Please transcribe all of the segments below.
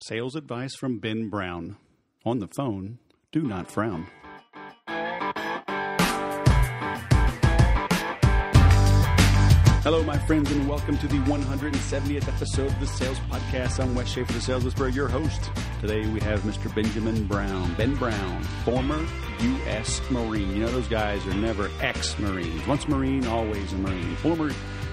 Sales advice from Ben Brown. On the phone, do not frown. Hello, my friends, and welcome to the 170th episode of the Sales Podcast. I'm Wes Schaeffer, the Sales Whisperer, your host. Today we have Mr. Benjamin Brown. Ben Brown, former U.S. Marine. You know, those guys are never ex Marines. Once Marine, always a Marine. Former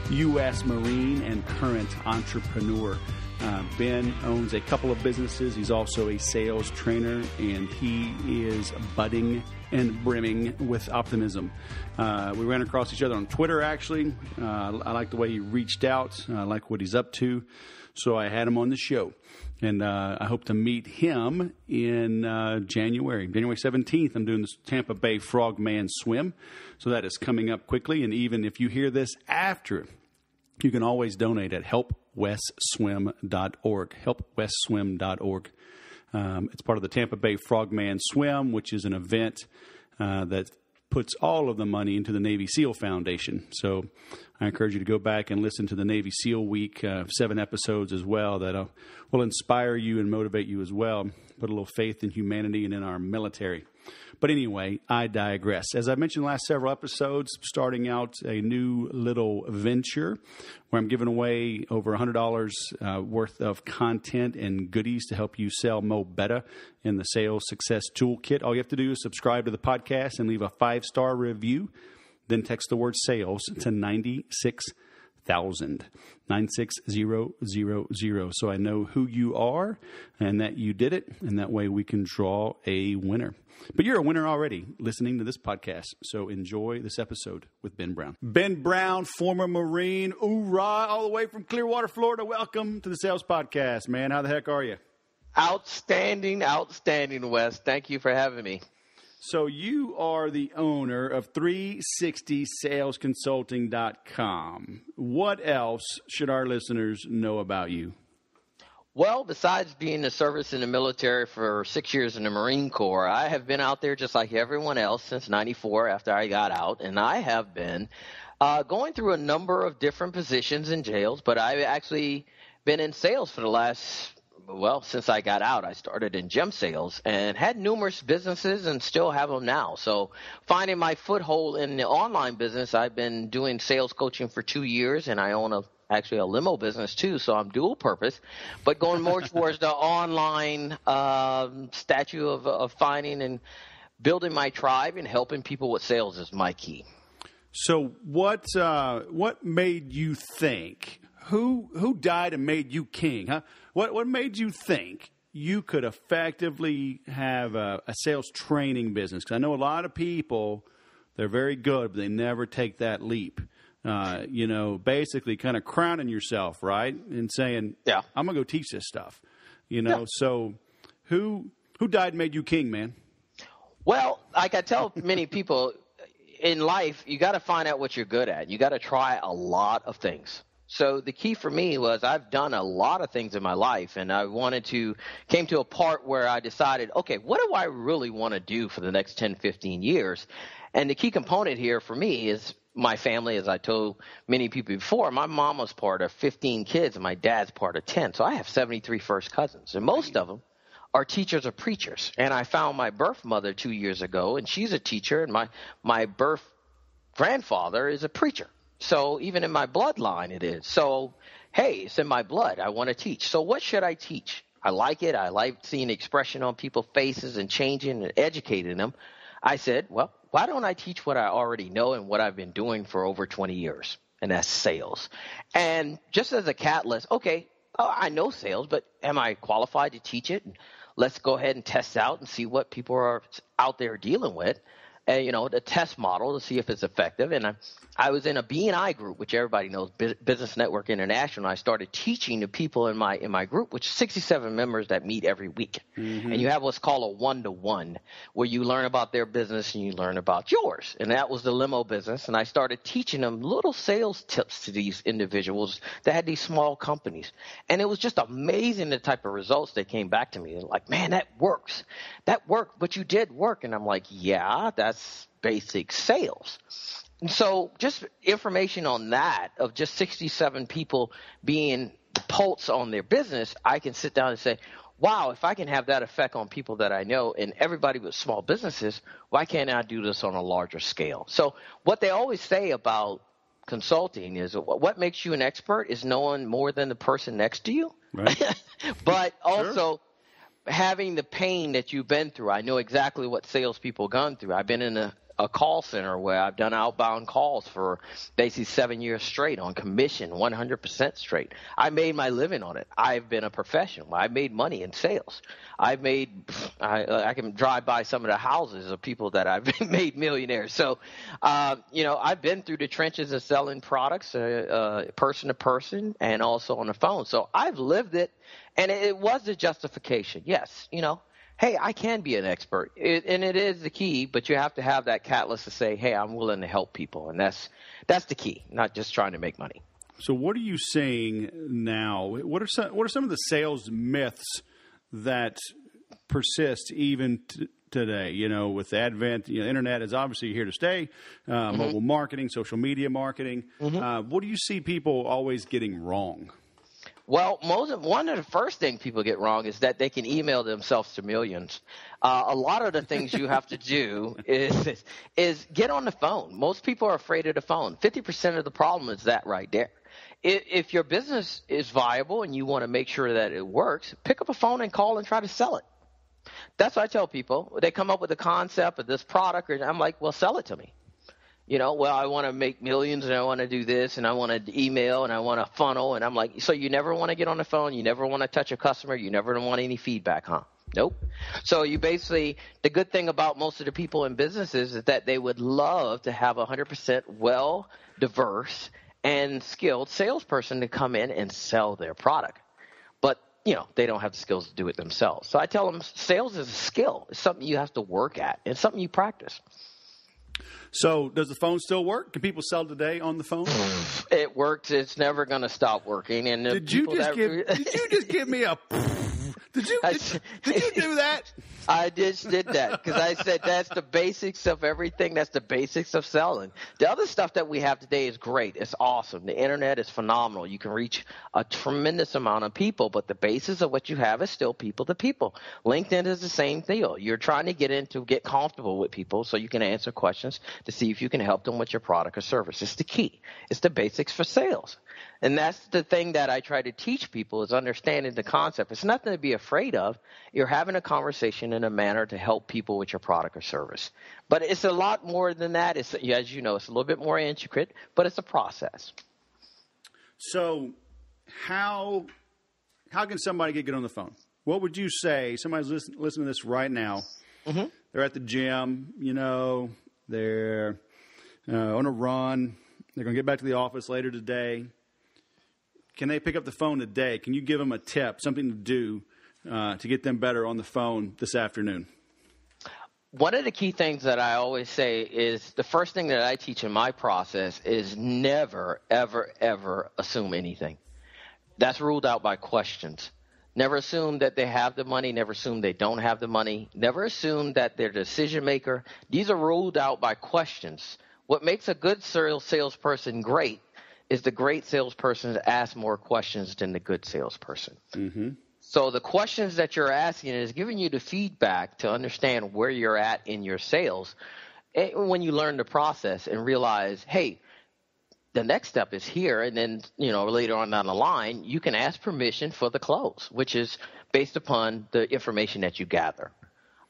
U.S. Marine and current entrepreneur. Uh, ben owns a couple of businesses. He's also a sales trainer, and he is budding and brimming with optimism. Uh, we ran across each other on Twitter, actually. Uh, I like the way he reached out, I like what he's up to. So I had him on the show. And uh, I hope to meet him in uh, January. January 17th, I'm doing the Tampa Bay Frogman Swim. So that is coming up quickly. And even if you hear this after, you can always donate at helpwesswim.org. Helpwesswim.org. Um, it's part of the Tampa Bay Frogman Swim, which is an event uh, that puts all of the money into the Navy SEAL Foundation. So I encourage you to go back and listen to the Navy SEAL Week, uh, seven episodes as well, that uh, will inspire you and motivate you as well. Put a little faith in humanity and in our military. But anyway, I digress. As I mentioned last several episodes, starting out a new little venture where I'm giving away over $100 uh, worth of content and goodies to help you sell Mo Better in the Sales Success Toolkit. All you have to do is subscribe to the podcast and leave a five star review. Then text the word sales to 96 thousand nine six zero zero zero. So I know who you are and that you did it, and that way we can draw a winner. But you're a winner already listening to this podcast. So enjoy this episode with Ben Brown. Ben Brown, former Marine, hoorah, all the way from Clearwater, Florida. Welcome to the Sales Podcast, man. How the heck are you? Outstanding, outstanding, Wes. Thank you for having me. So you are the owner of 360salesconsulting.com. What else should our listeners know about you? Well, besides being a service in the military for six years in the Marine Corps, I have been out there just like everyone else since 94 after I got out. And I have been uh, going through a number of different positions in jails, but I've actually been in sales for the last well, since I got out, I started in gem sales and had numerous businesses and still have them now. So finding my foothold in the online business, I've been doing sales coaching for two years and I own a actually a limo business too, so I'm dual purpose, but going more towards the online um, statue of, of finding and building my tribe and helping people with sales is my key. So what uh, what made you think who who died and made you king? Huh? What what made you think you could effectively have a, a sales training business? Because I know a lot of people they're very good, but they never take that leap. Uh, you know, basically kind of crowning yourself, right, and saying, "Yeah, I'm gonna go teach this stuff." You know, yeah. so who who died and made you king, man? Well, like I tell many people in life, you got to find out what you're good at. You got to try a lot of things. So the key for me was I've done a lot of things in my life and I wanted to came to a part where I decided, okay, what do I really want to do for the next 10, 15 years? And the key component here for me is my family, as I told many people before, my mom was part of 15 kids and my dad's part of 10. So I have 73 first cousins, and most of them are teachers or preachers. And I found my birth mother two years ago, and she's a teacher, and my, my birth grandfather is a preacher. So even in my bloodline, it is. So, hey, it's in my blood. I want to teach. So what should I teach? I like it. I like seeing expression on people's faces and changing and educating them. I said, well, why don't I teach what I already know and what I've been doing for over 20 years? And that's sales. And just as a catalyst, okay, oh, I know sales, but am I qualified to teach it? Let's go ahead and test out and see what people are out there dealing with. And, you know, the test model to see if it's effective. And I, I was in a BNI group, which everybody knows, Business Network International. I started teaching the people in my in my group, which is 67 members that meet every week. Mm-hmm. And you have what's called a one to one, where you learn about their business and you learn about yours. And that was the limo business. And I started teaching them little sales tips to these individuals that had these small companies. And it was just amazing the type of results they came back to me. like, man, that works. That worked, but you did work. And I'm like, yeah, that's basic sales. And so just information on that of just 67 people being the pulse on their business, I can sit down and say, wow, if I can have that effect on people that I know and everybody with small businesses, why can't I do this on a larger scale? So what they always say about consulting is what makes you an expert is knowing more than the person next to you. Right. but also sure. Having the pain that you've been through. I know exactly what salespeople gone through. I've been in a a call center where I've done outbound calls for basically seven years straight on commission, 100% straight. I made my living on it. I've been a professional. I made money in sales. I've made, I, I can drive by some of the houses of people that I've made millionaires. So, uh, you know, I've been through the trenches of selling products, uh, uh, person to person and also on the phone. So I've lived it and it was a justification. Yes, you know, hey, I can be an expert, it, and it is the key. But you have to have that catalyst to say, hey, I'm willing to help people, and that's that's the key, not just trying to make money. So, what are you saying now? What are some what are some of the sales myths that persist even t- today? You know, with the advent, you know, internet is obviously here to stay. Uh, mm-hmm. Mobile marketing, social media marketing. Mm-hmm. Uh, what do you see people always getting wrong? Well, most one of the first things people get wrong is that they can email themselves to millions. Uh, a lot of the things you have to do is is get on the phone. Most people are afraid of the phone. Fifty percent of the problem is that right there. If your business is viable and you want to make sure that it works, pick up a phone and call and try to sell it. That's what I tell people. They come up with a concept of this product, and I'm like, well, sell it to me you know, well, I want to make millions and I want to do this and I want to email and I want to funnel. And I'm like, so you never want to get on the phone. You never want to touch a customer. You never want any feedback, huh? Nope. So you basically, the good thing about most of the people in businesses is that they would love to have a 100% well, diverse, and skilled salesperson to come in and sell their product. But, you know, they don't have the skills to do it themselves. So I tell them sales is a skill. It's something you have to work at. It's something you practice. So, does the phone still work? Can people sell today on the phone? It works. It's never going to stop working. And did you just that... give? did you just give me a? Did you did, did you do that? I just did that because I said that's the basics of everything. That's the basics of selling. The other stuff that we have today is great. It's awesome. The internet is phenomenal. You can reach a tremendous amount of people, but the basis of what you have is still people to people. LinkedIn is the same deal. You're trying to get into get comfortable with people so you can answer questions to see if you can help them with your product or service. It's the key. It's the basics for sales. And that's the thing that I try to teach people is understanding the concept. It's nothing to be afraid of. You're having a conversation in a manner to help people with your product or service. But it's a lot more than that. It's, as you know, it's a little bit more intricate, but it's a process. So, how how can somebody get good on the phone? What would you say? Somebody's listen, listening to this right now. Mm-hmm. They're at the gym, you know, they're uh, on a run. They're going to get back to the office later today. Can they pick up the phone today? Can you give them a tip, something to do uh, to get them better on the phone this afternoon? One of the key things that I always say is the first thing that I teach in my process is never, ever, ever assume anything. That's ruled out by questions. Never assume that they have the money. Never assume they don't have the money. Never assume that they're the decision maker. These are ruled out by questions. What makes a good salesperson great is the great salesperson ask more questions than the good salesperson. Mm-hmm. So the questions that you're asking is giving you the feedback to understand where you're at in your sales. And eh, when you learn the process and realize, hey, the next step is here, and then you know later on down the line, you can ask permission for the close, which is based upon the information that you gather.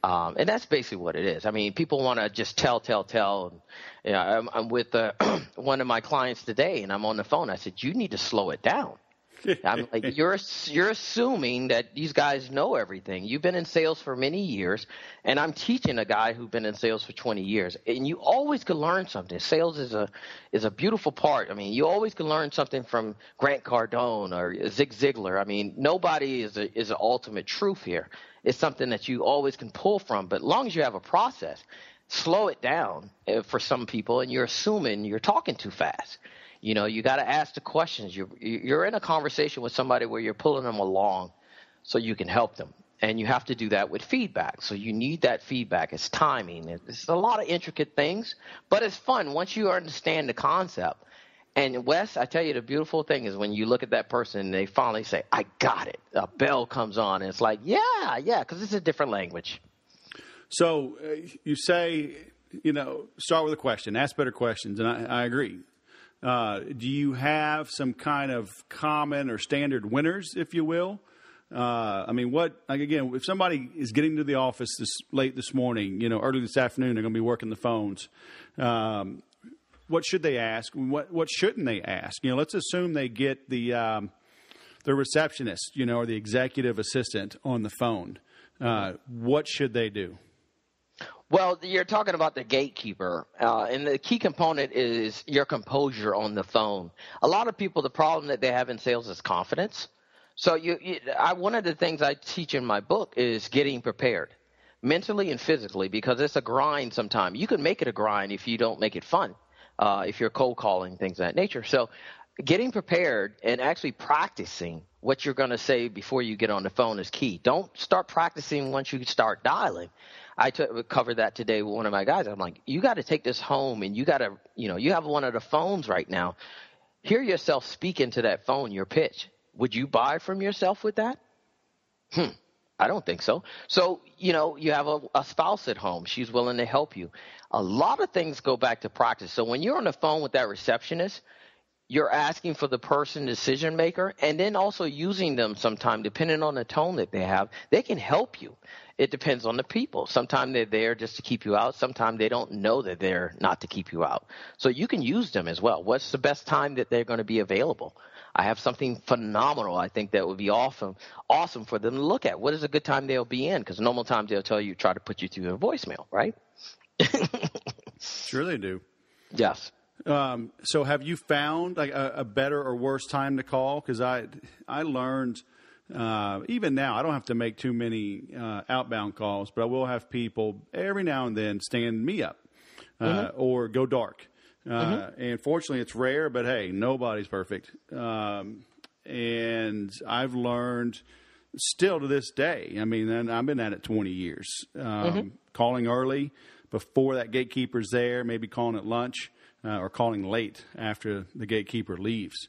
Um, and that's basically what it is. I mean, people want to just tell, tell, tell. And, you know, I'm, I'm with uh, one of my clients today, and I'm on the phone. I said, "You need to slow it down." I'm like, you're you're assuming that these guys know everything. You've been in sales for many years, and I'm teaching a guy who's been in sales for 20 years. And you always can learn something. Sales is a is a beautiful part. I mean, you always can learn something from Grant Cardone or Zig Ziglar. I mean, nobody is a, is an ultimate truth here. It's something that you always can pull from. But as long as you have a process, slow it down uh, for some people, and you're assuming you're talking too fast you know, you got to ask the questions. You're, you're in a conversation with somebody where you're pulling them along so you can help them. And you have to do that with feedback. So you need that feedback. It's timing. It's a lot of intricate things, but it's fun once you understand the concept. And Wes, I tell you, the beautiful thing is when you look at that person and they finally say, "I got it." A bell comes on, and it's like, "Yeah, yeah," because it's a different language. So uh, you say, you know, start with a question, ask better questions, and I, I agree. Uh, do you have some kind of common or standard winners, if you will? Uh, I mean, what like again? If somebody is getting to the office this late this morning, you know, early this afternoon, they're going to be working the phones. Um, what should they ask? What what shouldn't they ask? You know, let's assume they get the um, the receptionist, you know, or the executive assistant on the phone. Uh, what should they do? Well, you're talking about the gatekeeper, uh, and the key component is your composure on the phone. A lot of people, the problem that they have in sales is confidence. So, you, you I, one of the things I teach in my book is getting prepared, mentally and physically, because it's a grind. Sometimes you can make it a grind if you don't make it fun uh, if you're cold calling, things of that nature. So getting prepared and actually practicing what you're going to say before you get on the phone is key. Don't start practicing once you start dialing. I t- covered that today with one of my guys. I'm like, you got to take this home and you got to, you know, you have one of the phones right now. Hear yourself speak into that phone your pitch. Would you buy from yourself with that? Hmm. I don't think so. So, you know, you have a, a, spouse at home. She's willing to help you. A lot of things go back to practice. So when you're on the phone with that receptionist, you're asking for the person decision maker and then also using them sometime depending on the tone that they have they can help you it depends on the people sometimes they're there just to keep you out sometimes they don't know that they're not to keep you out so you can use them as well what's the best time that they're going to be available I have something phenomenal. I think that would be awesome, awesome for them to look at. What is a good time they'll be in? Because normal times they'll tell you try to put you through a voicemail, right? sure, they do. Yes. Um, so, have you found like a, a, better or worse time to call? Because I I learned uh, even now I don't have to make too many uh, outbound calls, but I will have people every now and then stand me up uh, mm-hmm. or go dark. Uh, mm-hmm. And fortunately, it's rare, but hey, nobody's perfect. Um, and I've learned still to this day. I mean, I've been at it 20 years. Um, mm-hmm. Calling early before that gatekeeper's there, maybe calling at lunch uh, or calling late after the gatekeeper leaves.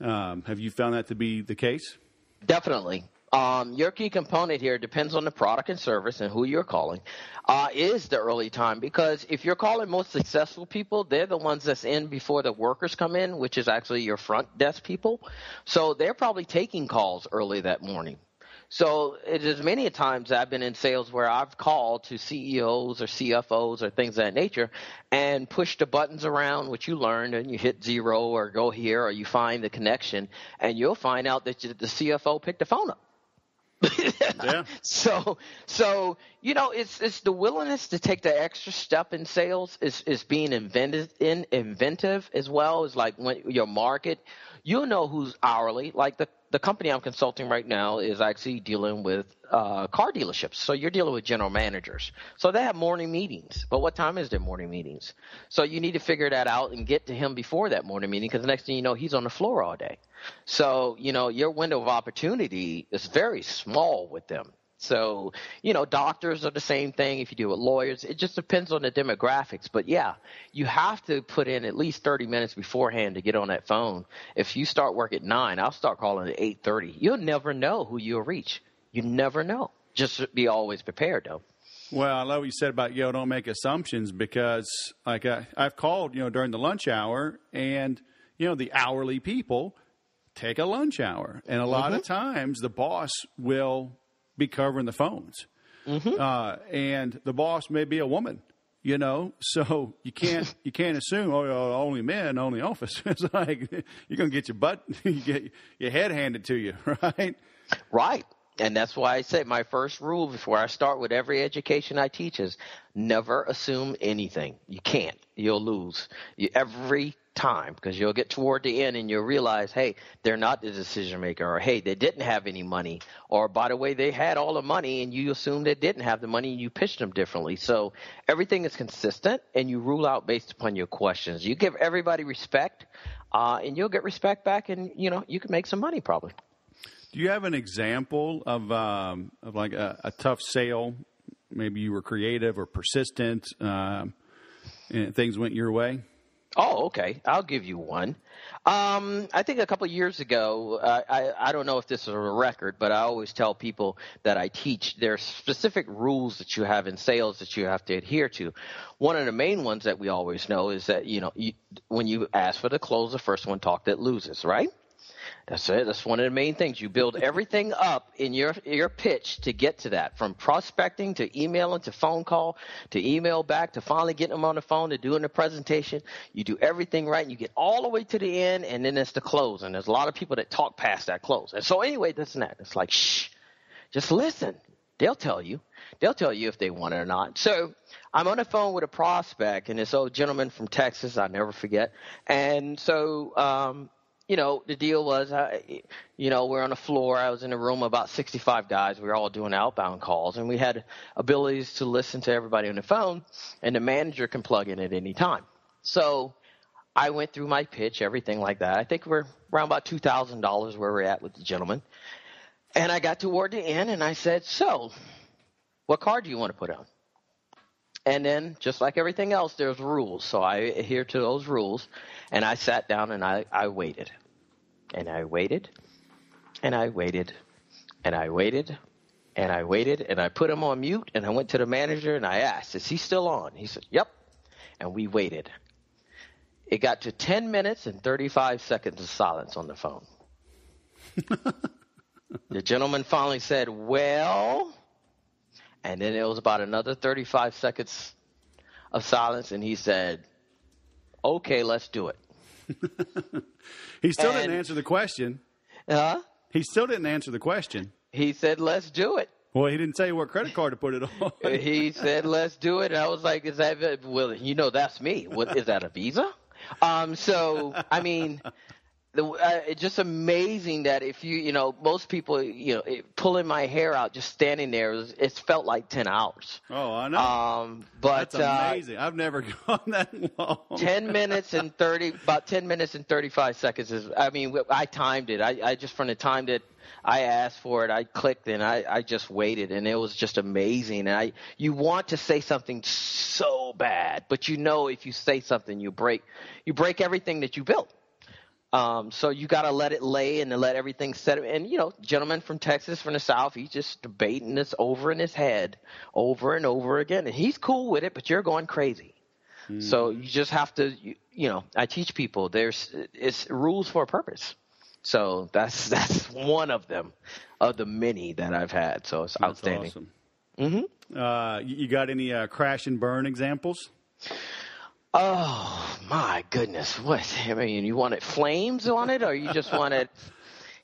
Um, have you found that to be the case? Definitely. Um, your key component here depends on the product and service and who you're calling. Uh, is the early time because if you're calling most successful people, they're the ones that's in before the workers come in, which is actually your front desk people. So they're probably taking calls early that morning. So it is many a times I've been in sales where I've called to CEOs or CFOs or things of that nature and pushed the buttons around, which you learned, and you hit zero or go here or you find the connection, and you'll find out that the CFO picked the phone up yeah. So, so you know, it's it's the willingness to take the extra step in sales is is being invented in inventive as well as like when your market. You'll know who's hourly. Like the the company I'm consulting right now is actually dealing with uh, car dealerships. So you're dealing with general managers. So they have morning meetings. But what time is their morning meetings? So you need to figure that out and get to him before that morning meeting because the next thing you know, he's on the floor all day. So, you know, your window of opportunity is very small with them. So, you know, doctors are the same thing. If you deal with lawyers, it just depends on the demographics. But yeah, you have to put in at least 30 minutes beforehand to get on that phone. If you start work at nine, I'll start calling at 8:30. You'll never know who you'll reach. You never know. Just be always prepared, though. Well, I love what you said about yo, don't make assumptions because, like, I, I've called you know during the lunch hour, and you know the hourly people take a lunch hour, and a lot mm-hmm. of times the boss will be covering the phones. Mm-hmm. Uh, and the boss may be a woman, you know, so you can't you can't assume oh only men, only office. it's like you're gonna get your butt, you get your head handed to you, right? Right. And that's why I say my first rule before I start with every education I teach is never assume anything. You can't. You'll lose. You, every time because you'll get toward the end and you'll realize, hey, they're not the decision maker, or hey, they didn't have any money, or by the way, they had all the money and you assume they didn't have the money and you pitched them differently. So everything is consistent and you rule out based upon your questions. You give everybody respect, uh, and you'll get respect back, and you know you can make some money probably. Do you have an example of um, of like a, a, tough sale? Maybe you were creative or persistent, um, and things went your way. Oh, okay. I'll give you one. Um, I think a couple of years ago, uh, I, I don't know if this is a record, but I always tell people that I teach there are specific rules that you have in sales that you have to adhere to. One of the main ones that we always know is that you know you, when you ask for the close, the first one talk that loses, right? That's it. That's one of the main things. You build everything up in your your pitch to get to that, from prospecting to emailing to phone call to email back to finally getting them on the phone to doing the presentation. You do everything right, and you get all the way to the end, and then it's the close. And there's a lot of people that talk past that close. And so anyway, that's that. It's like shh, just listen. They'll tell you. They'll tell you if they want it or not. So I'm on the phone with a prospect, and this old gentleman from Texas, I'll never forget. And so um, you know, the deal was, uh, you know, we're on the floor. I was in a room about 65 guys. We were all doing outbound calls, and we had abilities to listen to everybody on the phone, and the manager can plug in at any time. So I went through my pitch, everything like that. I think we're around about $2,000 where we're at with the gentleman. And I got toward the end, and I said, so what card do you want to put on? And then, just like everything else, there's rules. So I adhere to those rules. And I sat down and I, I waited. And I waited. And I waited. And I waited. And I waited. And I put him on mute. And I went to the manager and I asked, Is he still on? He said, Yep. And we waited. It got to 10 minutes and 35 seconds of silence on the phone. the gentleman finally said, Well, and then it was about another 35 seconds of silence, and he said, Okay, let's do it. he still and, didn't answer the question. Huh? He still didn't answer the question. He said, Let's do it. Well, he didn't say what credit card to put it on. he said, "Let's do it." And I was like, "Is that well? You know, that's me. What is that a Visa?" Um, so I mean, it's just amazing that if you, you know, most people, you know, it, pulling my hair out, just standing there, it, was, it felt like 10 hours. Oh, I know. Um, but, That's amazing. Uh, I've never gone that long. 10 minutes and 30, about 10 minutes and 35 seconds is, I mean, I timed it. I, I just, from the time that I asked for it, I clicked and I, I just waited and it was just amazing. And I, you want to say something so bad, but you know, if you say something, you break, you break everything that you built. Um, so you got to let it lay and let everything set. And you know, gentleman from Texas, from the South, he's just debating this over in his head, over and over again, and he's cool with it. But you're going crazy. Mm. So you just have to, you, you, know, I teach people there's it's rules for a purpose. So that's that's one of them, of the many that I've had. So it's that's outstanding. Awesome. Mm-hmm. Uh, you got any uh, crash and burn examples? Oh my goodness! What I mean, you wanted flames on it, or you just wanted?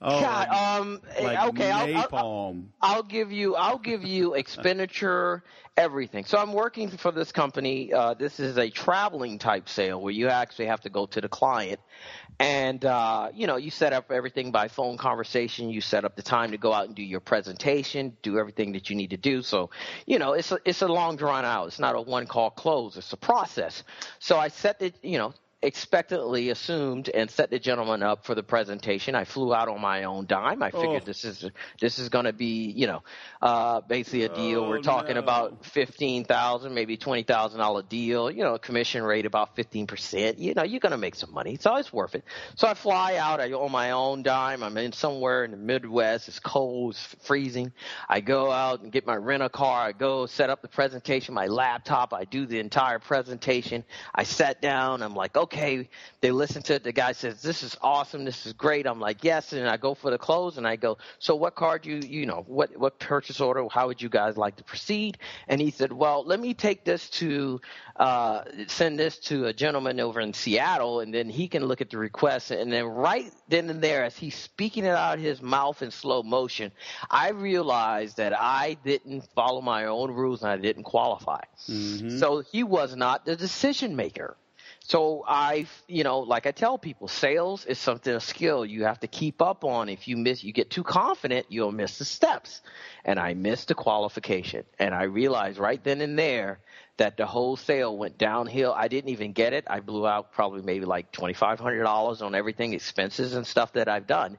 Oh, God, um, like okay. I'll, I'll, I'll, give you, I'll give you expenditure, everything. So I'm working for this company. Uh, this is a traveling type sale where you actually have to go to the client and uh, you know you set up everything by phone conversation you set up the time to go out and do your presentation do everything that you need to do so you know it's a, it's a long drawn out it's not a one call close it's a process so i set it you know expectantly assumed and set the gentleman up for the presentation. I flew out on my own dime. I figured oh. this is this is going to be you know uh, basically a deal. Oh, We're talking no. about fifteen thousand, maybe twenty thousand dollar deal. You know, a commission rate about fifteen percent. You know, you're going to make some money. It's always worth it. So I fly out. I on my own dime. I'm in somewhere in the Midwest. It's cold. It's freezing. I go out and get my rent a car. I go set up the presentation. My laptop. I do the entire presentation. I sat down. I'm like, okay okay. They listen to it. The guy says, this is awesome. This is great. I'm like, yes. And I go for the close and I go, so what card you, you know, what, what purchase order? How would you guys like to proceed? And he said, well, let me take this to, uh, send this to a gentleman over in Seattle and then he can look at the request. And then right then and there, as he's speaking it out of his mouth in slow motion, I realized that I didn't follow my own rules and I didn't qualify. Mm-hmm. So he was not the decision maker. So I, you know, like I tell people, sales is something a skill you have to keep up on. If you miss, you get too confident, you'll miss the steps. And I missed the qualification, and I realized right then and there that the whole sale went downhill. I didn't even get it. I blew out probably maybe like twenty five hundred dollars on everything, expenses and stuff that I've done,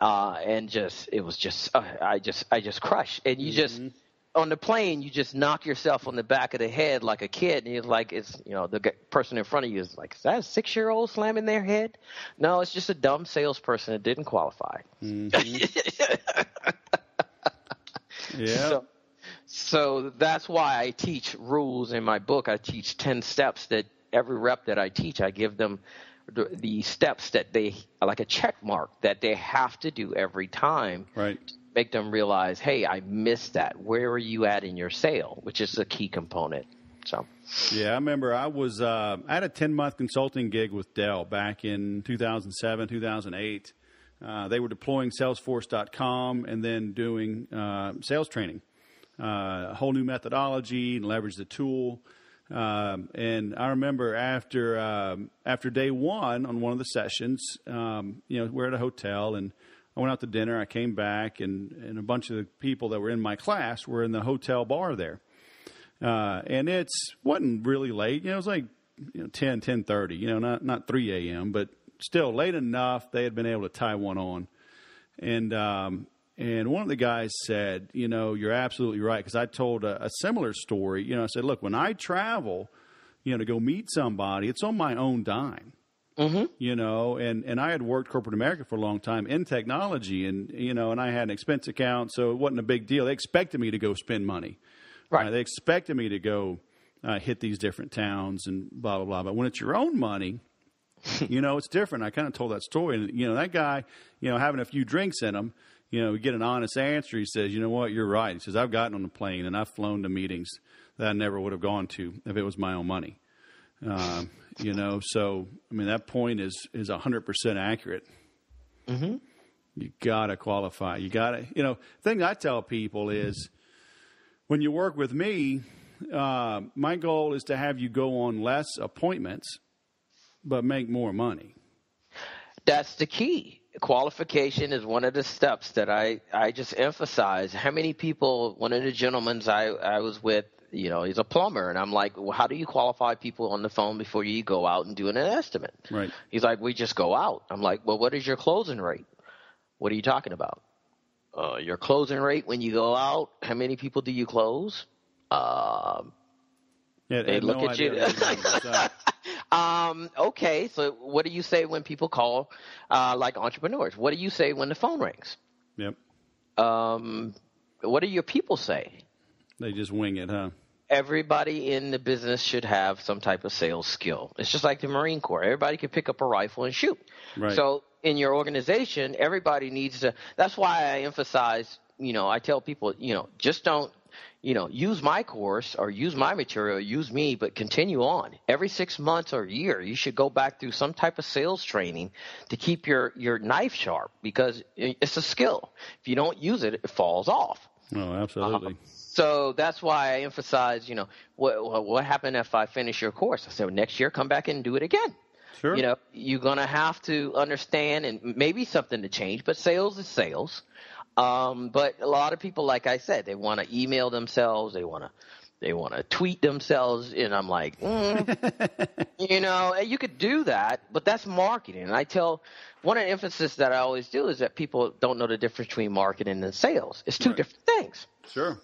uh, and just it was just uh, I just I just crushed. And you mm-hmm. just on the plane, you just knock yourself on the back of the head like a kid, and you're like, it's you know the person in front of you is like, is that a six year old slamming their head? No, it's just a dumb salesperson that didn't qualify. Mm-hmm. yeah. So, so that's why I teach rules in my book. I teach ten steps that every rep that I teach, I give them the, the steps that they like a check mark that they have to do every time. Right make them realize, hey, I missed that. Where are you at in your sale? Which is a key component. So. Yeah, I remember I was uh, I had a ten month consulting gig with Dell back in 2007, 2008. Uh, they were deploying Salesforce.com and then doing uh, sales training, uh, a whole new methodology and leverage the tool. Um, and I remember after um, after day one on one of the sessions, um, you know, we're at a hotel and I went out to dinner. I came back, and, and a bunch of the people that were in my class were in the hotel bar there. Uh, and it's wasn't really late. You know, it was like you know, 10, 10.30, you know, not, not 3 a.m., but still late enough they had been able to tie one on. And, um, and one of the guys said, you know, you're absolutely right. Because I told a, a similar story. You know, I said, look, when I travel, you know, to go meet somebody, it's on my own dime. Mm-hmm. You know, and, and I had worked corporate America for a long time in technology, and you know, and I had an expense account, so it wasn't a big deal. They expected me to go spend money, right? Uh, they expected me to go uh, hit these different towns and blah blah blah. But when it's your own money, you know, it's different. I kind of told that story, and you know, that guy, you know, having a few drinks in him, you know, get an honest answer. He says, "You know what? You're right." He says, "I've gotten on the plane and I've flown to meetings that I never would have gone to if it was my own money." Um, you know, so I mean that point is is hundred percent accurate. Mm-hmm. You gotta qualify. You gotta, you know. Thing I tell people is, when you work with me, uh, my goal is to have you go on less appointments, but make more money. That's the key. Qualification is one of the steps that I, I just emphasize. How many people, one of the gentlemen I, I was with you know, he's a plumber. And I'm like, well, how do you qualify people on the phone before you go out and do an estimate? Right. He's like, we just go out. I'm like, well, what is your closing rate? What are you talking about? Uh, your closing rate when you go out, how many people do you close? Um, yeah, they look no at you. um, okay, so what do you say when people call, uh, like entrepreneurs? What do you say when the phone rings? Yep. Um, what do your people say? They just wing it, huh? Everybody in the business should have some type of sales skill. It's just like the Marine Corps. Everybody can pick up a rifle and shoot. Right. So in your organization, everybody needs to. That's why I emphasize. You know, I tell people, you know, just don't. You know, use my course or use my material, use me, but continue on. Every six months or a year, you should go back through some type of sales training to keep your, your knife sharp because it's a skill. If you don't use it, it falls off. Oh, absolutely. Uh, so that's why I emphasize, you know, what what happened if I finish your course? I said well, next year come back and do it again. Sure. You know, you're gonna have to understand and maybe something to change, but sales is sales. Um, but a lot of people, like I said, they want to email themselves, they want to they want to tweet themselves, and I'm like, mm, you know, you could do that, but that's marketing. And I tell one of the emphasis that I always do is that people don't know the difference between marketing and sales. It's two right. different things. Sure.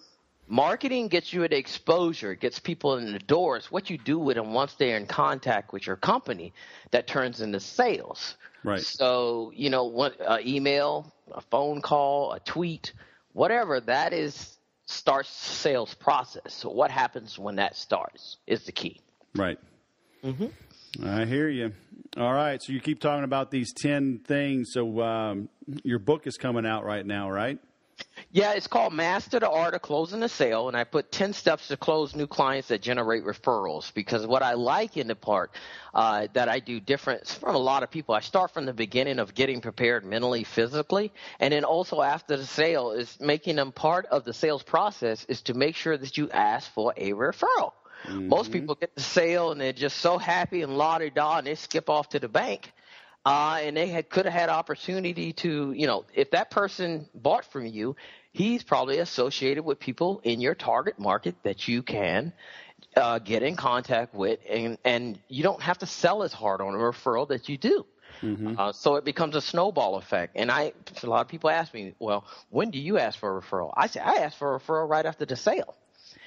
Marketing gets you the exposure, gets people in the doors. What you do with them once they're in contact with your company, that turns into sales. Right. So you know, what uh, email, a phone call, a tweet, whatever that is starts the sales process. So what happens when that starts is the key. Right. Mm-hmm. I hear you. All right. So you keep talking about these ten things. So um, your book is coming out right now, right? Yeah, it's called Master the Art of Closing a Sale, and I put 10 steps to close new clients that generate referrals. Because what I like in the part uh, that I do different from a lot of people, I start from the beginning of getting prepared mentally, physically, and then also after the sale is making them part of the sales process is to make sure that you ask for a referral. Mm-hmm. Most people get the sale and they're just so happy and la da, and they skip off to the bank uh, and they had could have had opportunity to, you know, if that person bought from you, he's probably associated with people in your target market that you can uh, get in contact with, and and you don't have to sell as hard on a referral that you do. Mm-hmm. Uh, so it becomes a snowball effect. And I, a lot of people ask me, well, when do you ask for a referral? I say, I ask for a referral right after the sale.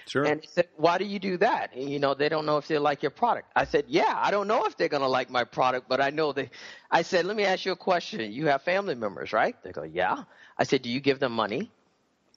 Sure. And he said, why do you do that? You know, they don't know if they like your product. I said, yeah, I don't know if they're going to like my product, but I know they, I said, let me ask you a question. You have family members, right? They go, yeah. I said, do you give them money?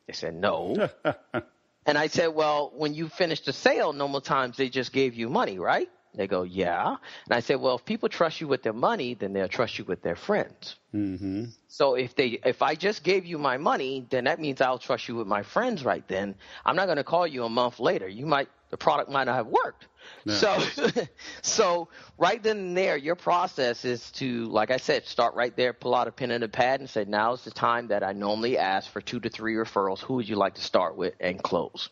They said, no. and I said, well, when you finish the sale, normal times they just gave you money, right? They go, yeah. And I say, well, if people trust you with their money, then they'll trust you with their friends. Mm-hmm. So if they, if I just gave you my money, then that means I'll trust you with my friends right then. I'm not going to call you a month later. You might, the product might not have worked. No. So, so right then and there, your process is to, like I said, start right there, pull out a pen and a pad, and say, now is the time that I normally ask for two to three referrals. Who would you like to start with and close?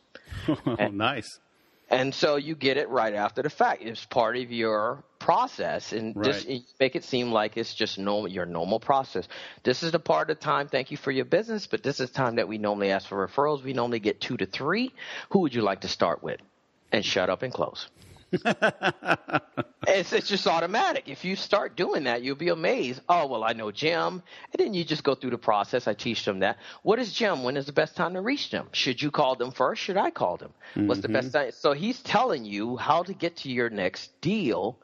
oh, and, nice. And so you get it right after the fact. It's part of your process, and right. just make it seem like it's just normal, your normal process. This is the part of time. Thank you for your business, but this is time that we normally ask for referrals. We normally get two to three. Who would you like to start with? And shut up and close. it's, it's just automatic. If you start doing that, you'll be amazed. Oh, well, I know Jim. And then you just go through the process. I teach them that. What is Jim? When is the best time to reach them? Should you call them first? Should I call them? Mm-hmm. What's the best mm-hmm. time? So he's telling you how to get to your next deal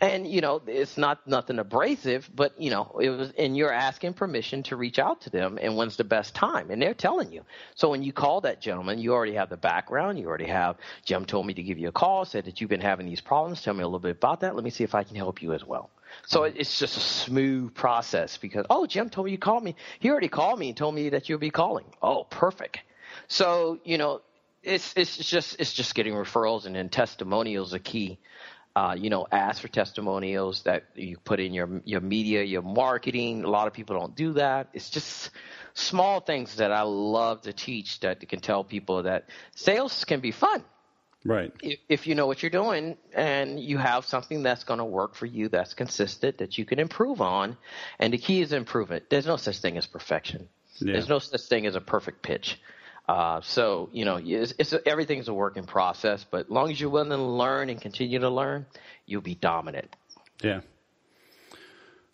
and you know it's not nothing abrasive but you know it was and you're asking permission to reach out to them and when's the best time? And they're telling you. So when you call that gentleman you already have the background you already have jim told me to give you a call said that you've been having these problems tell me a little bit about that let me see if i can help you as well. So it's just a smooth process because oh jim told me you called me. He already called me and told me that you'll be calling. Oh perfect. So you know it's it's just it's just getting referrals and then testimonials are key uh, you know, ask for testimonials that you put in your your media, your marketing. A lot of people don't do that. It's just small things that I love to teach that can tell people that sales can be fun. Right. If, if you know what you're doing and you have something that's going to work for you, that's consistent, that you can improve on, and the key is improvement. There's no such thing as perfection. Yeah. There's no such thing as a perfect pitch. Uh, so you know, it's, it's a, everything's a work in process, but as long as you're willing to learn and continue to learn, you'll be dominant. Yeah.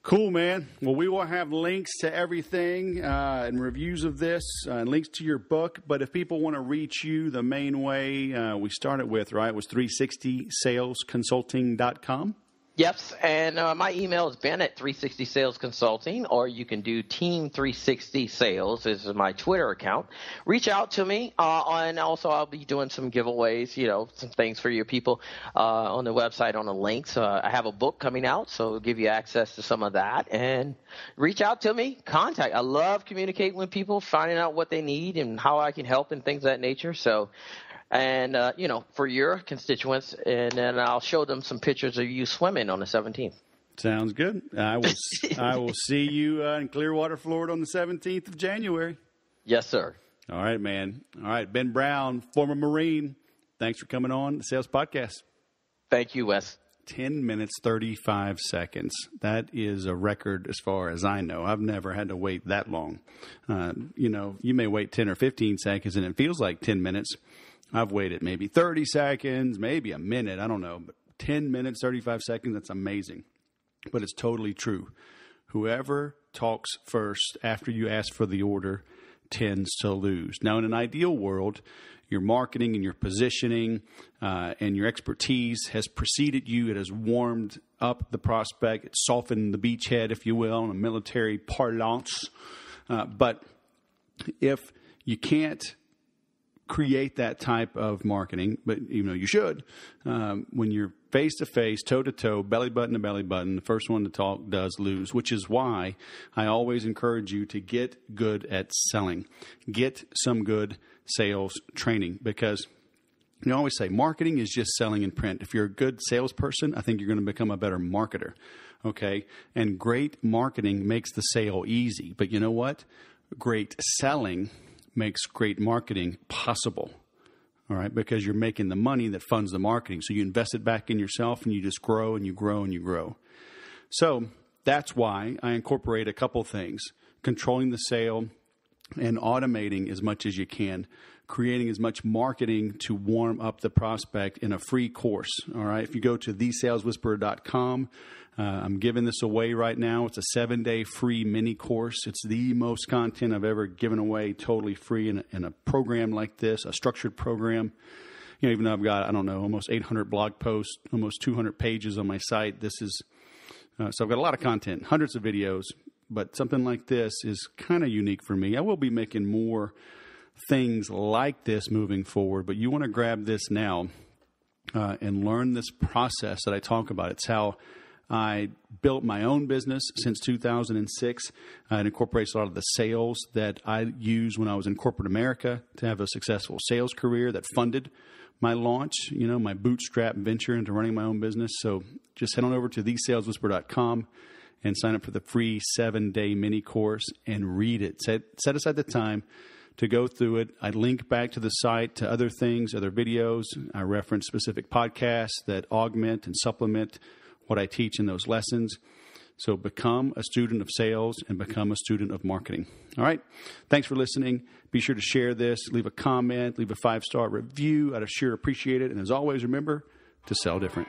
Cool, man. Well, we will have links to everything uh, and reviews of this uh, and links to your book. But if people want to reach you, the main way uh, we started with, right, was 360salesconsulting.com. Yes, and uh, my email is ben at 360 Sales Consulting, or you can do Team 360 Sales this is my Twitter account. Reach out to me, uh, and also I'll be doing some giveaways, you know, some things for your people uh, on the website on the links. Uh, I have a book coming out, so it'll give you access to some of that. And reach out to me, contact. I love communicating with people, finding out what they need and how I can help and things of that nature. So and uh, you know for your constituents, and then I'll show them some pictures of you swimming on the 17th. Sounds good. I will. I will see you uh, in Clearwater, Florida, on the 17th of January. Yes, sir. All right, man. All right, Ben Brown, former Marine. Thanks for coming on the Sales Podcast. Thank you, Wes. 10 minutes 35 seconds. That is a record as far as I know. I've never had to wait that long. Uh, you know, you may wait 10 or 15 seconds and it feels like 10 minutes. I've waited maybe 30 seconds, maybe a minute, I don't know, but 10 minutes, 35 seconds, that's amazing. But it's totally true. Whoever talks first after you ask for the order tends to lose. Now, in an ideal world, your marketing and your positioning uh, and your expertise has preceded you. It has warmed up the prospect. It softened the beachhead, if you will, in a military parlance. Uh, but if you can't create that type of marketing, but you know you should. Um, when you're face to face, toe to toe, belly button to belly button, the first one to talk does lose. Which is why I always encourage you to get good at selling, get some good sales training because. You always say marketing is just selling in print. If you're a good salesperson, I think you're going to become a better marketer. Okay. And great marketing makes the sale easy. But you know what? Great selling makes great marketing possible. All right, because you're making the money that funds the marketing. So you invest it back in yourself and you just grow and you grow and you grow. So that's why I incorporate a couple things controlling the sale, and automating as much as you can, creating as much marketing to warm up the prospect in a free course. All right. If you go to thesaleswhisperer.com, uh, I'm giving this away right now. It's a seven day free mini course. It's the most content I've ever given away totally free in a, in a program like this, a structured program. You know, even though I've got, I don't know, almost 800 blog posts, almost 200 pages on my site, this is, uh, so I've got a lot of content, hundreds of videos, but something like this is kind of unique for me. I will be making more things like this moving forward, but you want to grab this now uh, and learn this process that I talk about. It's how I built my own business since 2006. Uh, it incorporates a lot of the sales that I used when I was in corporate America to have a successful sales career that funded my launch, you know, my bootstrap venture into running my own business. So just head on over to thesaleswhisper.com and sign up for the free seven day mini course and read it. Set, set aside the time to go through it. I link back to the site to other things, other videos. I reference specific podcasts that augment and supplement what I teach in those lessons. So become a student of sales and become a student of marketing. All right. Thanks for listening. Be sure to share this, leave a comment, leave a five star review. I'd sure appreciate it. And as always, remember to sell different.